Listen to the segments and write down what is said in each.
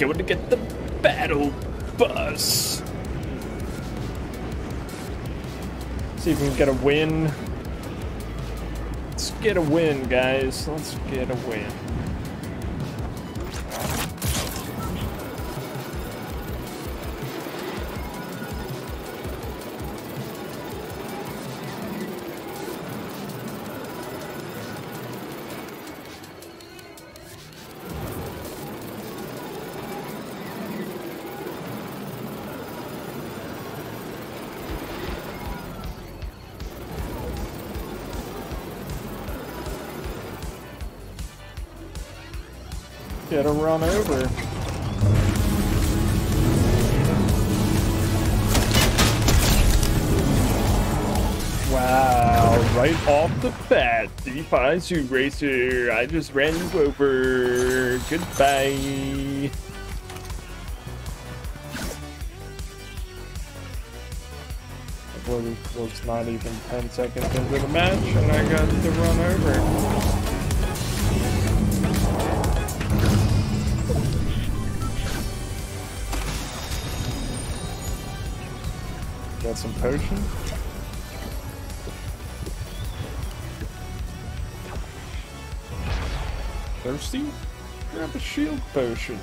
going to get the battle bus. See if we can get a win. Let's get a win, guys. Let's get a win. Get a run over. Wow, right off the bat, DeFi Zoo Racer, I just ran you over. Goodbye. It was not even 10 seconds into the match, and I got to run over. Got some potion. Thirsty? Grab a shield potion.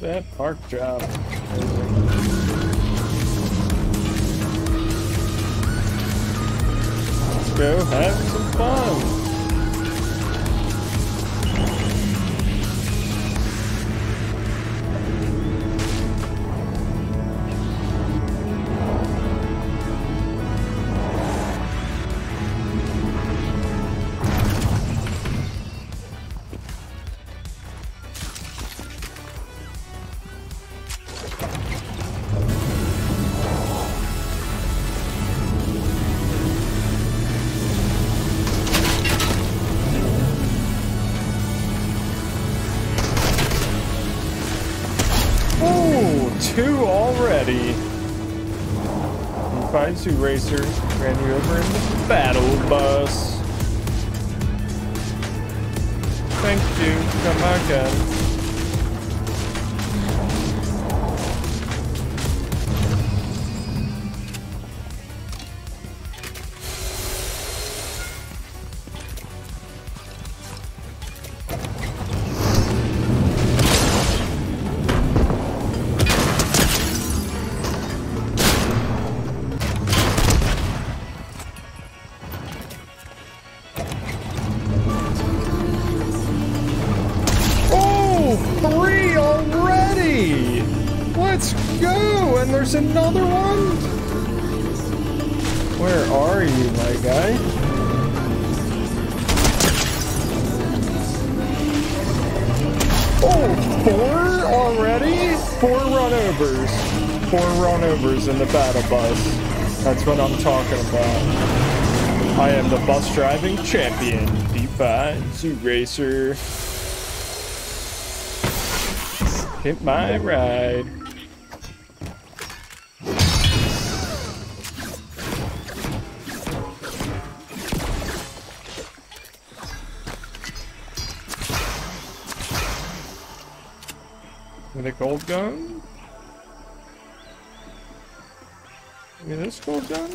That park job. Let's go have some two already. DeFi Zoo Racer ran you over in the battle bus. Thank you. Come Let's go! And there's another one? Where are you, my guy? Oh, four already? Four runovers. Four runovers in the battle bus. That's what I'm talking about. I am the bus driving champion. DeFi Zoo Racer. Hit my ride. With a gold gun? Give me this gold gun?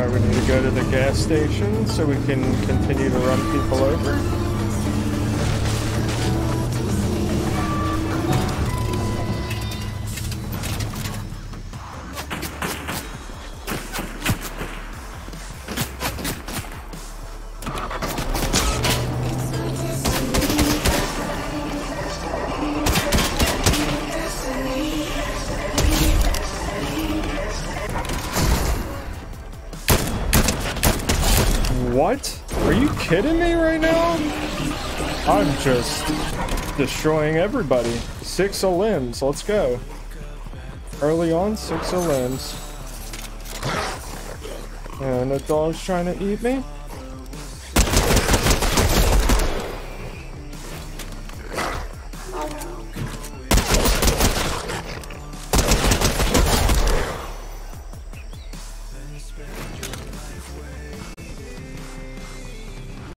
Alright, we need to go to the gas station so we can continue to run people over. Kidding me right now? I'm just destroying everybody. Six elims. Let's go. Early on, six elims. And the dog's trying to eat me.